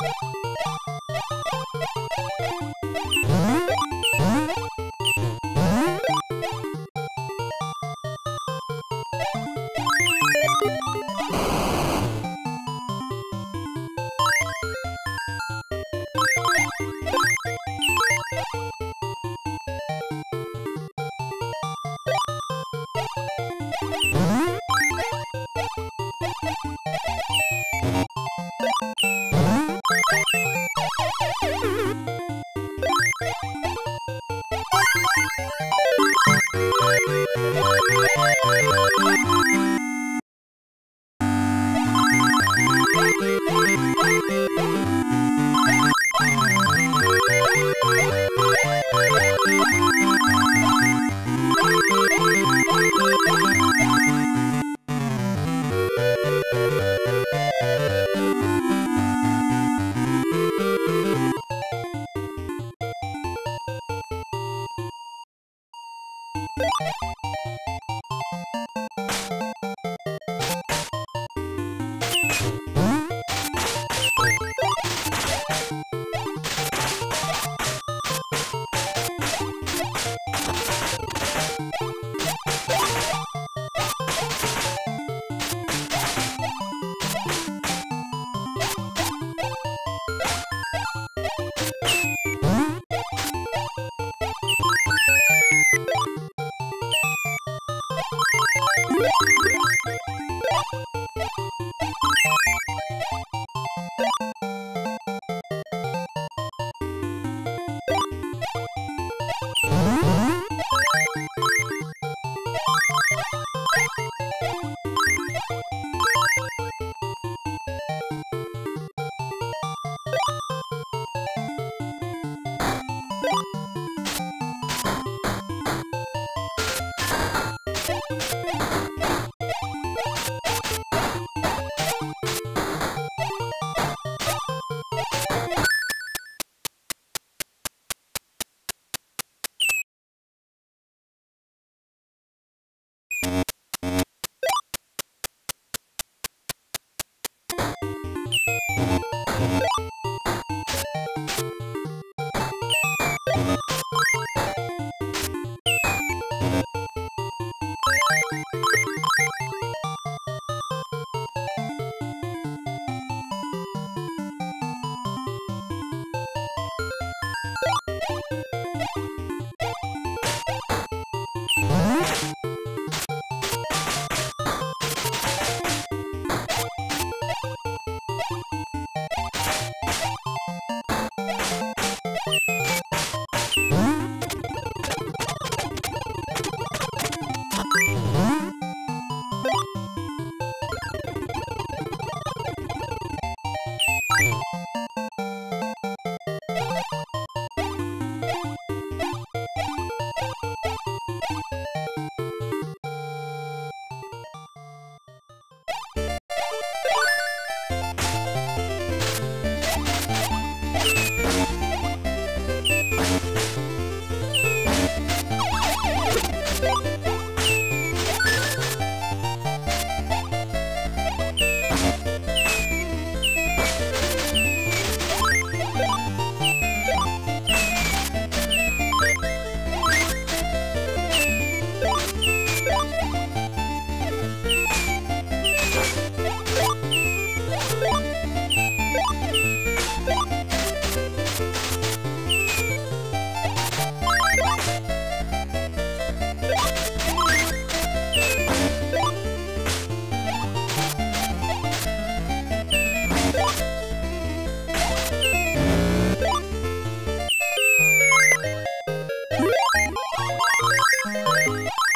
you Música